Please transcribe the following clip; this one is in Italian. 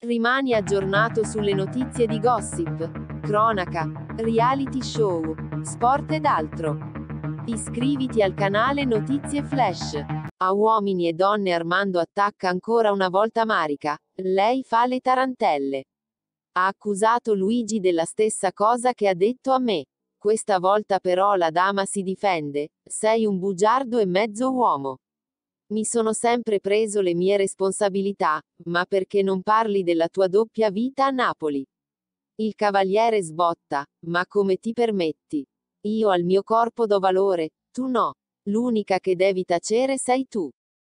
Rimani aggiornato sulle notizie di gossip, cronaca, reality show, sport ed altro. Iscriviti al canale Notizie Flash. A uomini e donne Armando attacca ancora una volta Marica, lei fa le tarantelle. Ha accusato Luigi della stessa cosa che ha detto a me. Questa volta però la dama si difende, sei un bugiardo e mezzo uomo. Mi sono sempre preso le mie responsabilità, ma perché non parli della tua doppia vita a Napoli? Il cavaliere sbotta, ma come ti permetti? Io al mio corpo do valore, tu no. L'unica che devi tacere sei tu.